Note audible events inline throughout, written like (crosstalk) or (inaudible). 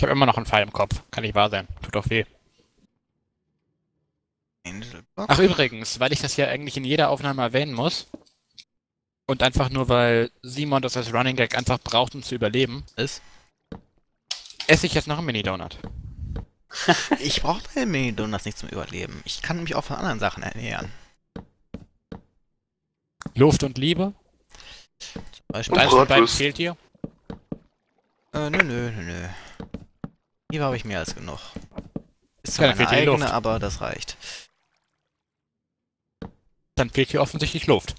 Ich habe immer noch einen Pfeil im Kopf. Kann nicht wahr sein. Tut doch weh. Ach übrigens, weil ich das ja eigentlich in jeder Aufnahme erwähnen muss und einfach nur weil Simon das als Running Gag einfach braucht, um zu überleben, Ist? esse ich jetzt noch einen Mini-Donut. (laughs) Ich brauche deine Mini-Donuts nicht zum Überleben. Ich kann mich auch von anderen Sachen ernähren. Luft und Liebe. Zum Und Beispiel. eins von beiden fehlt dir. Äh, nö, nö, nö, nö. Liebe habe ich mehr als genug. Ist Ja, zwar dann meine eigene, aber das reicht. Dann fehlt hier offensichtlich Luft.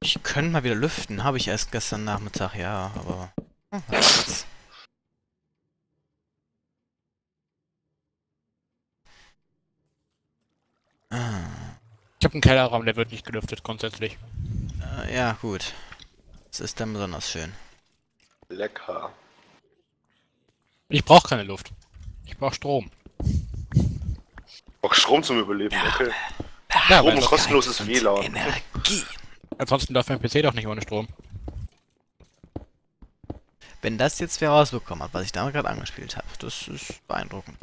Ich könnte mal wieder lüften. Habe ich erst gestern Nachmittag, ja, aber... Hm, was Ich habe einen Kellerraum, der wird nicht gelüftet grundsätzlich. äh, ja, gut. Das ist dann besonders schön. Lecker. Ich brauche keine Luft. Ich brauche Strom. Auch Strom zum Überleben, okay. Ja, Strom und kostenloses WLAN. Energie. ansonsten läuft mein PC doch nicht ohne Strom. Wenn das jetzt wer rausbekommen hat, was ich da gerade angespielt habe, das ist beeindruckend.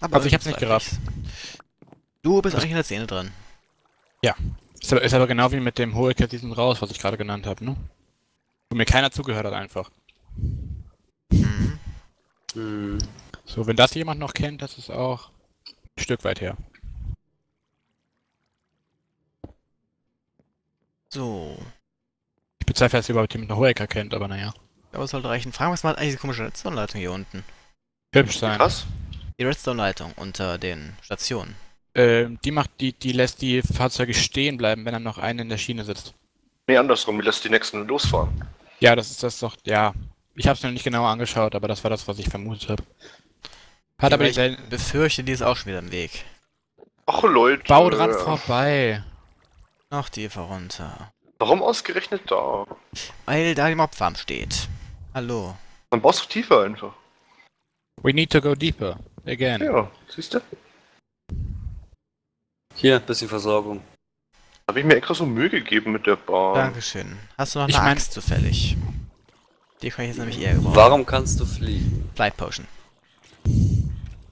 Aber Also ich hab's nicht ich's. Du bist eigentlich in der Szene drin. Ist aber, ist aber genau wie mit dem Hohecker Season raus, was ich gerade genannt habe, ne? Wo mir keiner zugehört hat einfach. Mhm. Hm. So, wenn das jemand noch kennt, das ist auch ein Stück weit her. So. Ich bezweifle, dass überhaupt jemand noch Hohecker kennt, aber naja. Aber es sollte reichen. Fragen, was macht eigentlich diese komische Redstone-Leitung hier unten? Hübsch sein. Was? Die Redstone-Leitung unter den Stationen. Ähm, die macht, die, die lässt die Fahrzeuge stehen bleiben, wenn dann noch eine in der Schiene sitzt. Nee, andersrum, die lässt die nächsten losfahren. Ja, das ist das doch, ja. Ich habe es mir nicht genauer angeschaut, aber das war das, was ich vermutet habe. Hat aber ich die befürchte, die ist auch schon wieder im Weg. Ach Leute. Bau dran vorbei. Noch tiefer runter. Warum ausgerechnet da? Weil da die Mobfarm steht. Hallo. Man baust du tiefer einfach. We need to go deeper. Again. Ja, siehst du? Hier, bisschen Versorgung. Habe ich mir extra so Mühe gegeben mit der Bahn. Dankeschön. Hast du noch eine Ich mein- Axt zufällig? Die kann ich jetzt nämlich eher gebrauchen. Warum kannst du fliegen? Flight Potion.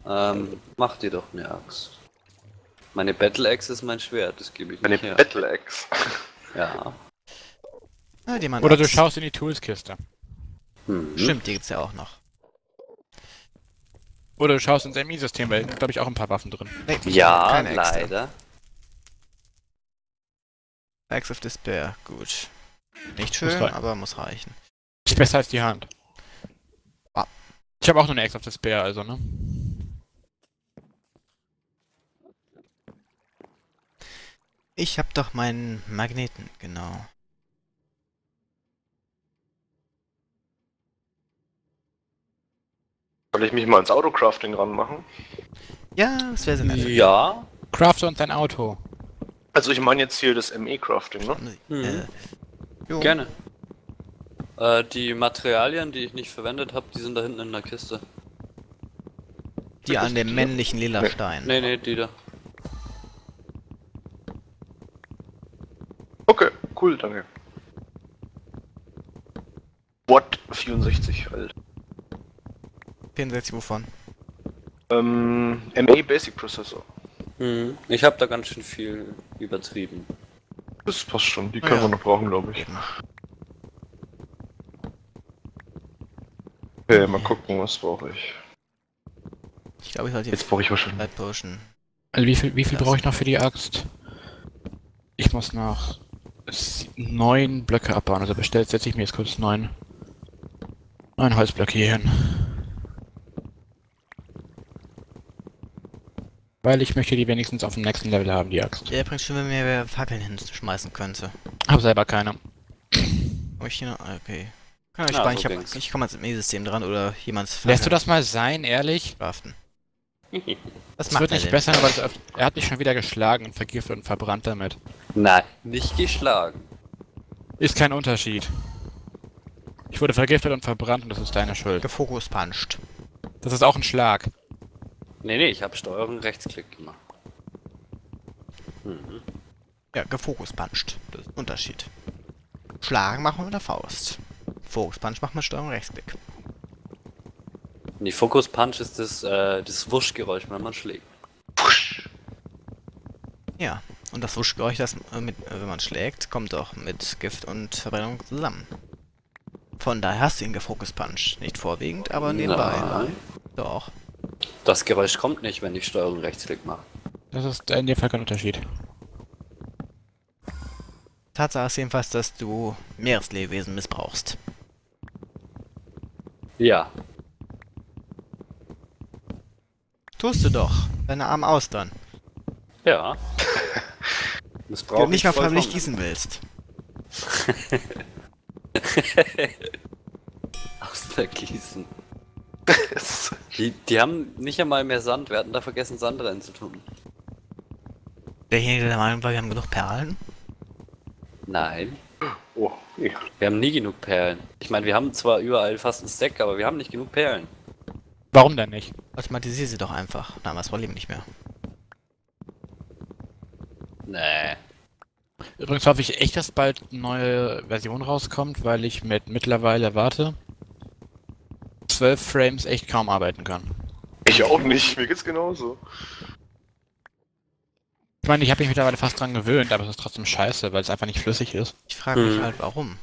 Ähm, mach dir doch eine Axt. Meine Battle Axe ist mein Schwert, das gebe ich Eine nicht her. Battle Axe. (laughs) Ja. Ah, jemand Oder du schaust in die Toolskiste. Hm. Stimmt, die gibt's ja auch noch. Oder du schaust ins MI-System, weil da sind, glaube ich, auch ein paar Waffen drin. Nee, Ja, leider. Axe of Despair, gut. Nicht schön, aber muss reichen. Ist besser als die Hand. Ah. Ich habe auch nur eine Ex of Despair, also, ne? Ich hab doch meinen Magneten, genau. Soll ich mich mal ins Autocrafting ranmachen? Ja, das wäre sehr nett. Ja. Crafter und sein Auto. Also ich meine jetzt hier das ME-Crafting, ne? Mhm. Äh, jo. Gerne. Äh, die Materialien, die ich nicht verwendet habe, die sind da hinten in der Kiste. Die an dem männlichen lila Nee. Stein. Nee, nee, die da. Okay, cool, danke. What? 64 halt. 64 wovon? Ähm, MA Basic Processor. Mhm. Ich habe da ganz schön viel übertrieben. Das passt schon, die Na können ja. wir noch brauchen, glaube ich. Okay, mal gucken, was brauche ich. Ich glaube, ich sollte Jetzt jetzt brauche ich wahrscheinlich. Potion. Also wie viel, wie viel brauche ich noch für die Axt? Ich muss noch neun Blöcke abbauen, also bestellt setze ich mir jetzt kurz neun, neun Holzblöcke hier hin. Weil ich möchte die wenigstens auf dem nächsten Level haben, die Axt. Der bringt schon, wenn mir Fackeln hinschmeißen könnte. Hab selber keine. Ob ich hier noch. Okay. Kann euch Ja, sparen, so ich, hab, ich komme ans E-System dran oder jemands Lässt du das mal sein, ehrlich? craften. (laughs) Es macht wird nicht denn? besser, aber er hat mich schon wieder geschlagen und vergiftet und verbrannt damit. Nein, nicht geschlagen. Ist kein Unterschied. Ich wurde vergiftet und verbrannt und das ist deine Schuld. Gefokuspuncht. Das ist auch ein Schlag. Nee, nee, ich habe Steuerung Rechtsklick gemacht. Mhm. Ja, gefocus puncht. Das ist ein Unterschied. Schlagen machen wir mit der Faust. Focus Punch macht man Steuerung Rechtsklick. Die Focus Punch ist das, äh, das Wuschgeräusch, wenn man schlägt. Ja, und das Wuschgeräusch, das, äh, mit, äh, wenn man schlägt, kommt auch mit Gift und Verbrennung zusammen. Von daher hast du ihn gefocus Punch. Nicht vorwiegend, aber nebenbei. Nein. Doch. Das Geräusch kommt nicht, wenn ich Steuerung Rechtsklick mache. Das ist in dem Fall kein Unterschied. Tatsache ist jedenfalls, dass du Meereslebewesen missbrauchst. Ja. Tust du doch. Deine armen Austern. Ja. (laughs) Missbrauch du nicht mal freiwillig gießen willst. (laughs) Ausvergießen. (laughs) Die, die haben nicht einmal mehr Sand, wir hatten da vergessen, Sand reinzutun. Derjenige, der der Meinung war, wir haben genug Perlen. Nein, Oh, nee. wir haben nie genug Perlen. Ich meine, wir haben zwar überall fast ein Stack, aber wir haben nicht genug Perlen. Warum denn nicht? Automatisier sie doch einfach. Na, was Problem nicht mehr. Nee. Übrigens hoffe ich echt, dass bald eine neue Version rauskommt, weil ich mit mittlerweile warte 12 Frames echt kaum arbeiten kann. Ich auch nicht, mir geht's genauso. Ich meine, ich habe mich mittlerweile fast dran gewöhnt, aber es ist trotzdem scheiße, weil es einfach nicht flüssig ist. Ich frage mich Hm. halt, warum.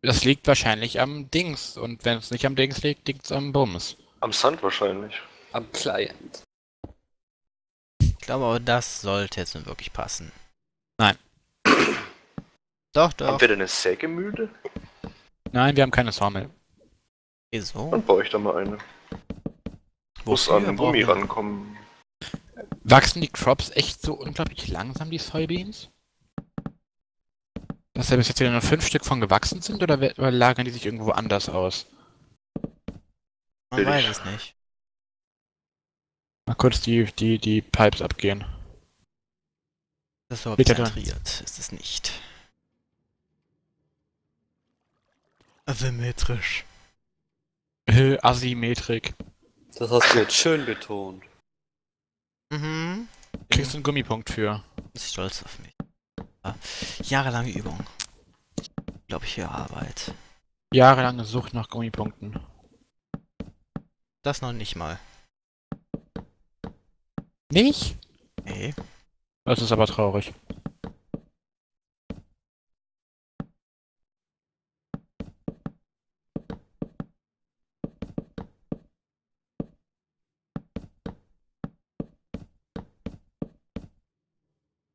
Das liegt wahrscheinlich am Dings. Und wenn es nicht am Dings liegt, liegt es am Bums. Am Sand wahrscheinlich. Am Client. Ich glaube aber, das sollte jetzt nun wirklich passen. Nein. Doch, doch. Habt ihr denn eine Sägemühle? Nein, wir haben keine Sawmill. Wieso? Dann baue ich da mal eine. Muss an den Gummi rankommen. Wachsen die Crops echt so unglaublich langsam, die Soybeans? Dass da bis jetzt wieder nur fünf Stück von gewachsen sind oder, lagern die sich irgendwo anders aus? Man Will weiß ich. es nicht. Mal kurz die, die, die Pipes abgehen. Das ist dran. zentriert. Ist es nicht. Asymmetrisch. Asymmetrik. Das hast du jetzt schön betont. Mhm. Kriegst du einen Gummipunkt für. Ist stolz auf mich. Ja, Jahrelange Übung. Glaube ich, für Arbeit. Jahrelange Sucht nach Gummipunkten. Das noch nicht mal. Nicht? Nee. Das ist aber traurig.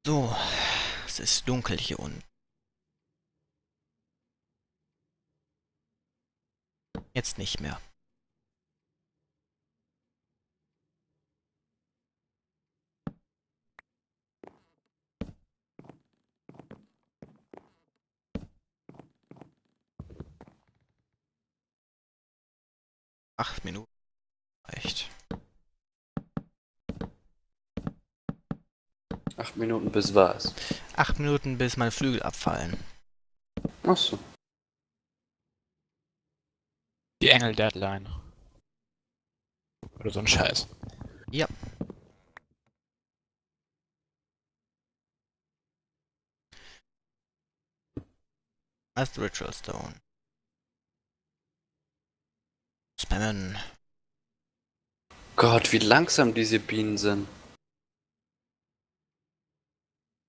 So. Es ist dunkel hier unten. Jetzt nicht mehr. Acht Minuten. Echt. Acht Minuten bis was? Acht Minuten, bis meine Flügel abfallen. Achso. Die Engel-Deadline. Oder so ein Scheiß. Ja. Als the Ritual Stone. Spammen. Gott, wie langsam diese Bienen sind.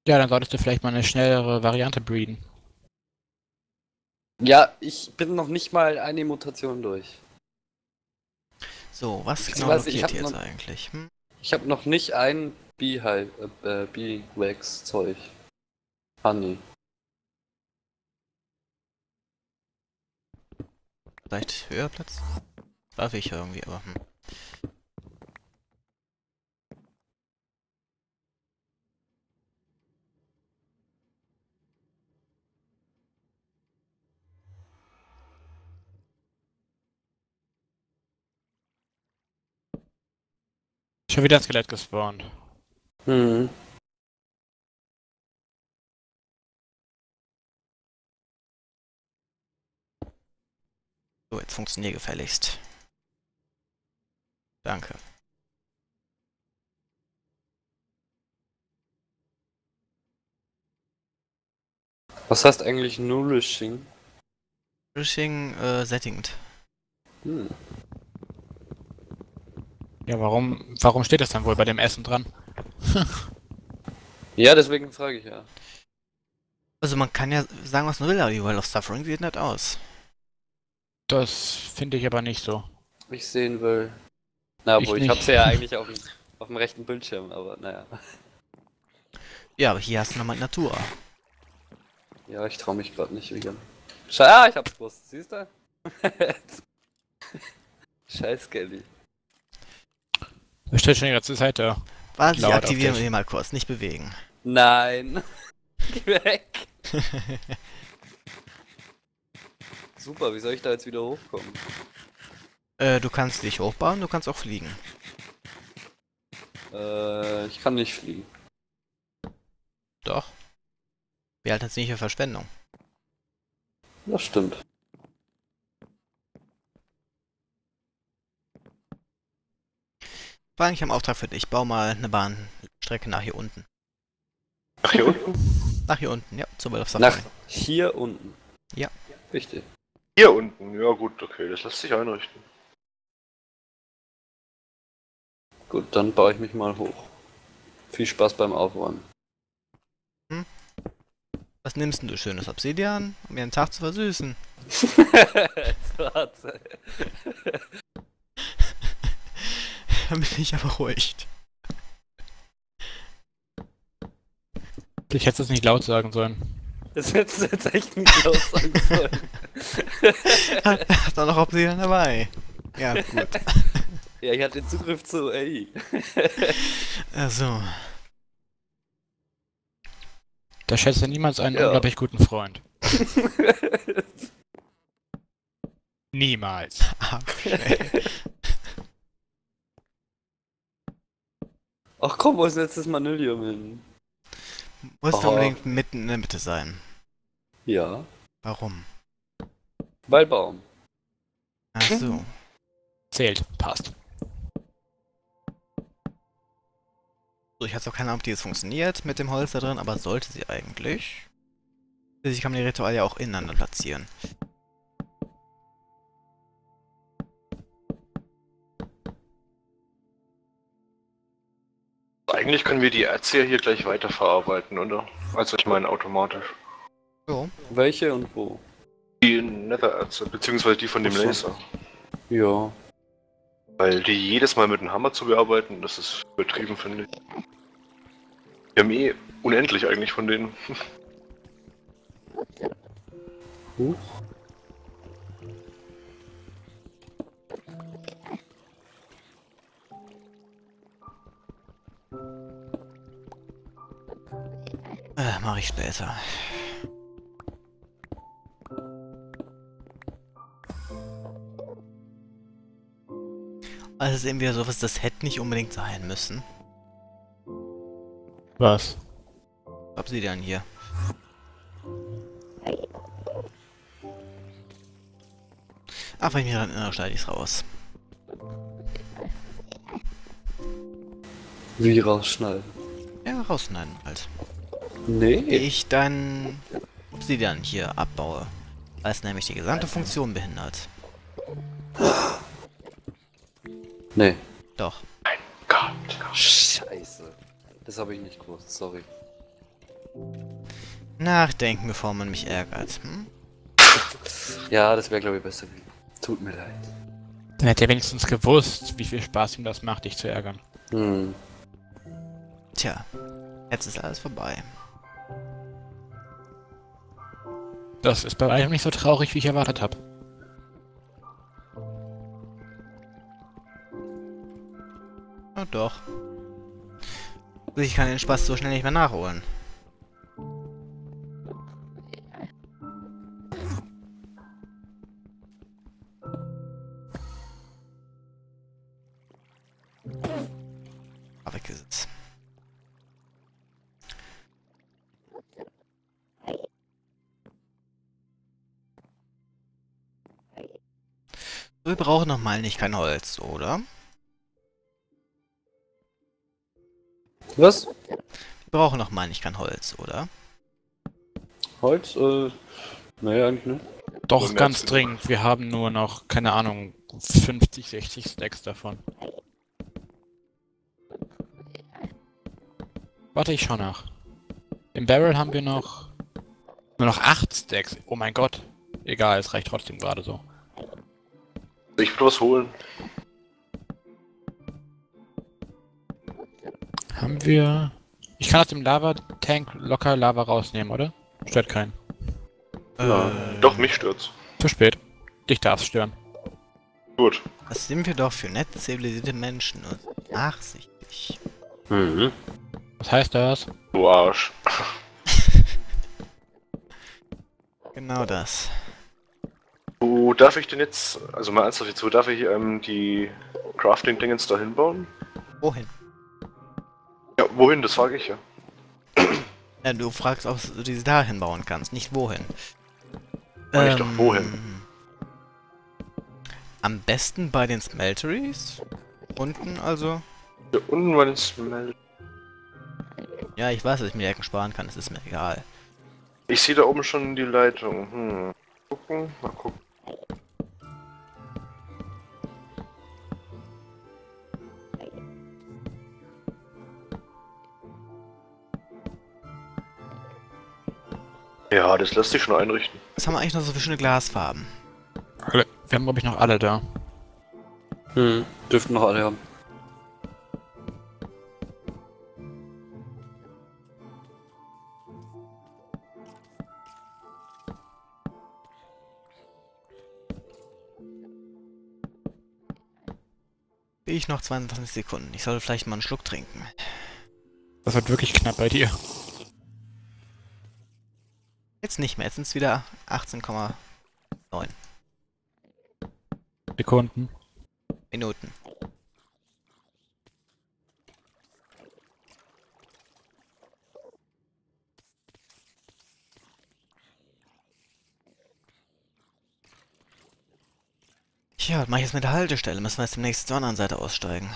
Ja, dann solltest du vielleicht mal eine schnellere Variante breeden. Ja, ich bin noch nicht mal eine Mutation durch. So, was Ich genau blockiert jetzt noch- eigentlich? Hm? Ich habe noch nicht ein Beehive, äh, äh, Bee-Wax-Zeug. Honey. Vielleicht höher Platz? Darf ich irgendwie, aber hm. Schon wieder ein Skelett gespawnt. Hm. So, jetzt funktioniert gefälligst. Danke. Was heißt eigentlich Nourishing? Nourishing äh, settinged. Hm. Ja, warum, warum steht das dann wohl bei dem Essen dran? (laughs) Ja, deswegen frage ich ja. Also man kann ja sagen, was man will, aber die Well of Suffering sieht nett aus. Das finde ich aber nicht so. Ich sehen will. Na, Ich wo ich, nicht. hab's ja eigentlich (laughs) auf dem, auf dem rechten Bildschirm, aber naja. Ja, aber hier hast du nochmal Natur. Ja, ich trau mich gerade nicht, Vegan. Sche ah, ich hab's gewusst, siehst du? (laughs) Scheiß Kelly. Das steht schon die ganze Zeit da. Warte, ich aktiviere dich. ihn mal kurz, nicht bewegen. Nein. (laughs) Geh weg. (laughs) Super, wie soll ich da jetzt wieder hochkommen? Äh, du kannst dich hochbauen, du kannst auch fliegen. Äh, ich kann nicht fliegen. Doch. Wir halten es nicht für Verschwendung. Das stimmt. Vor allem, ich habe einen Auftrag für dich. Bau mal eine Bahnstrecke nach hier unten. Ach, hier unten? Nach hier unten, ja, zur Well of Nach Suffering. hier unten. Ja. Richtig. Hier unten. Ja gut, okay, das lässt sich einrichten. Gut, dann baue ich mich mal hoch. Viel Spaß beim Aufräumen. Was nimmst denn du schönes Obsidian, um mir den Tag zu versüßen? (laughs) (laughs) (laughs) Dann bin ich aber ruhig. Ich hätte es nicht laut sagen sollen. Das hättest du jetzt echt nicht laut sagen sollen. Hat doch noch Obsidian dabei. Ja, gut. (laughs) Ja, ich hatte Zugriff zu AI. (laughs) Also, Da schätzt er niemals einen Ja. unglaublich guten Freund. Niemals. abschnell. Ach komm, wo ist letztes Manilium hin? Muss Oh. unbedingt mitten in der Mitte sein. Ja. Warum? Weil Baum. Ach so. Zählt. Passt. So, ich hatte auch keine Ahnung, ob die jetzt funktioniert mit dem Holz da drin, aber sollte sie eigentlich. Ich kann die Rituale ja auch ineinander platzieren. Eigentlich können wir die Erze ja hier gleich weiterverarbeiten, oder? Also ich meine automatisch. So. Welche und wo? Die Nethererze, beziehungsweise die von dem so. Laser. Ja. Weil die jedes Mal mit dem Hammer zu bearbeiten, das ist übertrieben, finde ich. Wir haben eh unendlich eigentlich von denen. Huch. Äh, mach ich später. Also es ist eben wieder sowas, das hätte nicht unbedingt sein müssen. Was? Obsidian hier. Ach, wenn ich mir dann erinnere, schneide ich's raus. Wie rausschneiden? Ja, rausschneiden halt. Nee. Ich dann Obsidian hier abbaue. Weil es nämlich die gesamte Funktion behindert. Nee. Doch. Gott. Scheiße. Das habe ich nicht gewusst, sorry. Nachdenken, bevor man mich ärgert. Hm? Ja, das wäre glaube ich besser gewesen. Tut mir leid. Dann hätte er wenigstens gewusst, wie viel Spaß ihm das macht, dich zu ärgern. Hm. Tja, jetzt ist alles vorbei. Das ist bei einem nicht so traurig, wie ich erwartet habe. Na doch. Ich kann den Spaß so schnell nicht mehr nachholen. Brauchen noch mal nicht kein Holz, oder? Was? Wir brauchen noch mal nicht kein Holz, oder? Holz? Äh, naja, eigentlich nicht. Doch, ganz dringend. Wir haben nur noch, keine Ahnung, 50, 60 Stacks davon. Warte, ich schau nach. Im Barrel haben wir noch nur noch 8 Stacks. Oh mein Gott. Egal, es reicht trotzdem gerade so. Ich will was holen. Haben wir... Ich kann aus dem Lava-Tank locker Lava rausnehmen, oder? Stört keinen. Ja. Äh, Doch, mich stört's. Zu spät. Dich darf's stören. Gut. Was sind wir doch für nett zivilisierte Menschen und nachsichtig. Mhm. Was heißt das? Du Arsch. (laughs) Genau das. Wo darf ich denn jetzt, also mal ernsthaft jetzt, wo darf ich ähm, die Crafting-Dingens da hinbauen? Wohin? Ja, wohin, das frage ich ja. Ja, du fragst, ob du diese da hinbauen kannst, nicht wohin. Frag ich doch, wohin? Am besten bei den Smelteries. Unten also. Hier unten war das Smelt. Ja, ich weiß, dass ich mir die Ecken sparen kann, es ist mir egal. Ich sehe da oben schon die Leitung. Hm. Gucken, mal gucken. Ja, das lässt sich schon einrichten. Was haben wir eigentlich noch so für schöne Glasfarben? Alle. Wir haben, glaube ich, noch alle da. Hm. Dürften noch alle haben. Ich noch 22 Sekunden. Ich sollte vielleicht mal einen Schluck trinken. Das wird wirklich knapp bei dir. Jetzt nicht mehr, jetzt sind es wieder 18,9 Sekunden. Minuten. Tja, was mache ich jetzt mit der Haltestelle? Müssen wir jetzt demnächst zur anderen Seite aussteigen.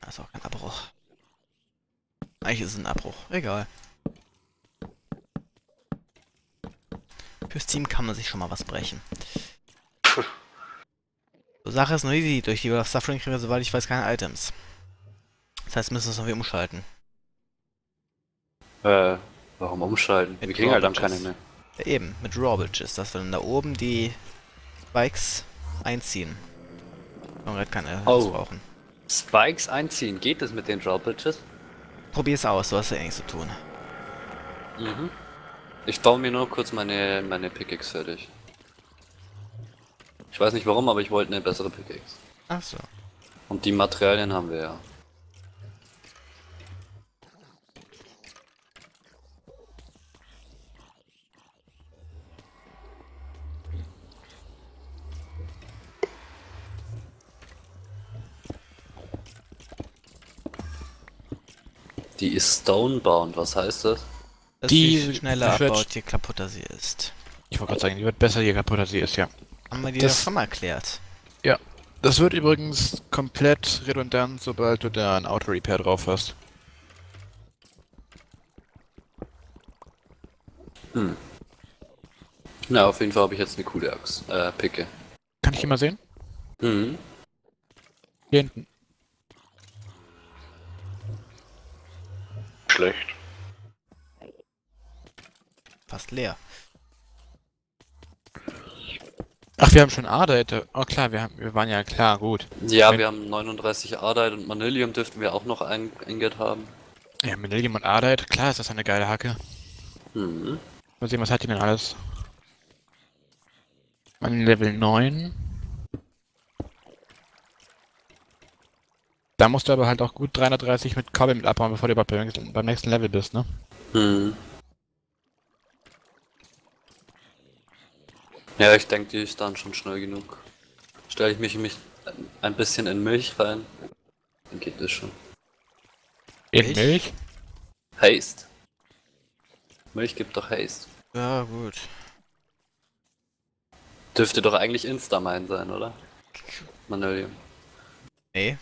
Das ist auch kein Abbruch. Eigentlich ist es ein Abbruch. Egal. Fürs Team kann man sich schon mal was brechen. So, Sache ist nur easy. Durch die Suffering kriegen wir, soweit ich weiß, keine Items. Das heißt, wir müssen uns noch wieder umschalten. Äh, warum umschalten? Mit Wir kriegen halt dann keine mehr. Ja, eben, mit Rawbridges, dass wir dann da oben die Spikes einziehen. Wir halt keine Oh. brauchen. Spikes einziehen, geht das mit den Drawbridges? Probier's aus, du hast ja eh nichts zu tun. Mhm. Ich baue mir nur kurz meine, meine Pickaxe fertig. Ich weiß nicht warum, aber ich wollte eine bessere Pickaxe. Ach so. Und die Materialien haben wir ja. Die ist stonebound, was heißt das? Dass Die sie schneller wird- abbaut, je kaputter sie ist. Ich wollte gerade sagen, die wird besser, je kaputter sie ist, ja. Haben wir dir Das- schon mal erklärt. Das wird übrigens komplett redundant, sobald du da ein Auto-Repair drauf hast. Hm. Na, auf jeden Fall habe ich jetzt eine coole Axt. Äh, Picke. Kann ich die mal sehen? Mhm. Hier hinten. Schlecht. Fast leer. Ach, wir haben schon Ardite. Oh klar, wir, haben, wir waren ja klar, gut. Ja, Wenn- wir haben 39 Ardite und Manilium dürften wir auch noch ein Ingot haben. Ja, Millennium und Ardite, klar ist das eine geile Hacke. Mhm. Mal sehen, was hat die denn alles? Mein Level 9. Da musst du aber halt auch gut 330 mit Kabel mit abbauen, bevor du überhaupt beim nächsten, beim nächsten Level bist, ne? Mhm. Ja, ich denke, die ist dann schon schnell genug. Stelle ich mich, mich ein bisschen in Milch rein, dann geht das schon. In Milch? Milch? Haste. Milch gibt doch Haste. Ja, gut. Dürfte doch eigentlich Instamine sein, oder? Manilium. Nee.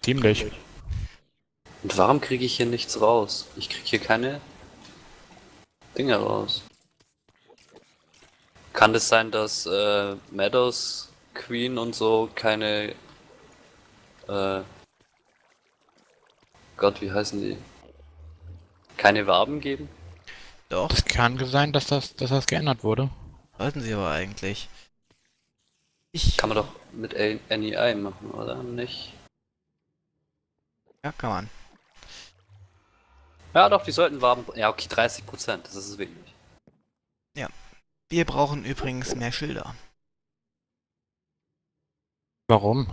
Ziemlich. Und warum kriege ich hier nichts raus? Ich kriege hier keine Dinge raus. Kann es sein, dass äh, Meadows, Queen und so keine. Äh, Gott, wie heißen die? Keine Waben geben? Doch, Das kann sein, dass das, dass das geändert wurde. sollten sie aber eigentlich. Ich. Kann man doch mit A- NEI machen, oder? Nicht? Ja, kann man. Ja, doch, die sollten Waben. Ja, okay, 30%, das ist wenig. Wir brauchen übrigens mehr Schilder. Warum?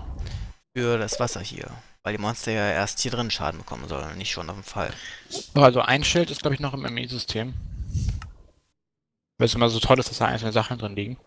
Für das Wasser hier. Weil die Monster ja erst hier drin Schaden bekommen sollen und nicht schon auf dem Fall. So, Also ein Schild ist, glaube ich, noch im ME-System. Weil es immer so toll ist, dass da einzelne Sachen drin liegen.